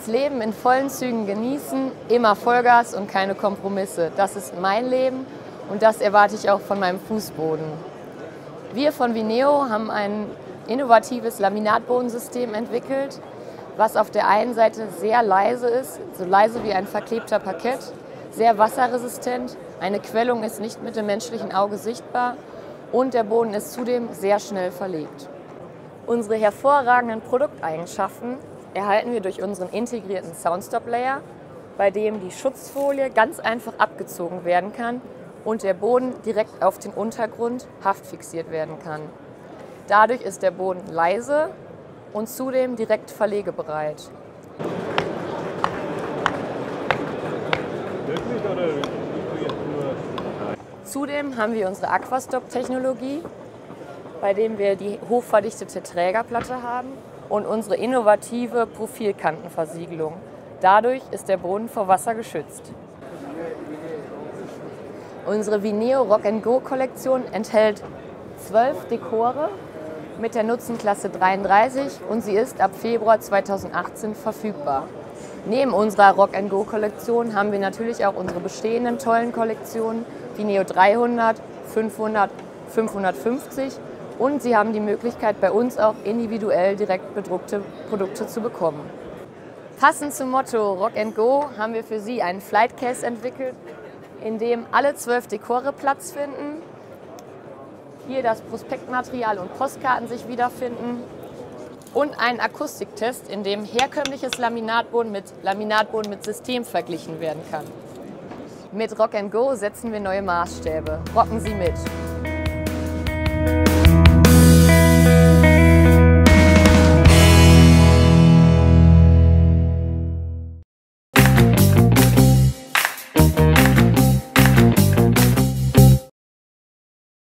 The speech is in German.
Das Leben in vollen Zügen genießen, immer Vollgas und keine Kompromisse. Das ist mein Leben und das erwarte ich auch von meinem Fußboden. Wir von Vineo haben ein innovatives Laminatbodensystem entwickelt, was auf der einen Seite sehr leise ist, so leise wie ein verklebter Parkett, sehr wasserresistent, eine Quellung ist nicht mit dem menschlichen Auge sichtbar und der Boden ist zudem sehr schnell verlegt. Unsere hervorragenden Produkteigenschaften erhalten wir durch unseren integrierten Soundstop Layer, bei dem die Schutzfolie ganz einfach abgezogen werden kann und der Boden direkt auf den Untergrund haftfixiert werden kann. Dadurch ist der Boden leise und zudem direkt verlegebereit. Zudem haben wir unsere Aquastop-Technologie, bei dem wir die hochverdichtete Trägerplatte haben und unsere innovative Profilkantenversiegelung. Dadurch ist der Boden vor Wasser geschützt. Unsere Vineo Rock Go Kollektion enthält zwölf Dekore mit der Nutzenklasse 33 und sie ist ab Februar 2018 verfügbar. Neben unserer Rock Go Kollektion haben wir natürlich auch unsere bestehenden tollen Kollektionen die Neo 300, 500, 550 und Sie haben die Möglichkeit, bei uns auch individuell direkt bedruckte Produkte zu bekommen. Passend zum Motto Rock and Go haben wir für Sie einen Flight Case entwickelt, in dem alle zwölf Dekore Platz finden. Hier das Prospektmaterial und Postkarten sich wiederfinden. Und einen Akustiktest, in dem herkömmliches Laminatboden mit Laminatboden mit System verglichen werden kann. Mit Rock and Go setzen wir neue Maßstäbe. Rocken Sie mit!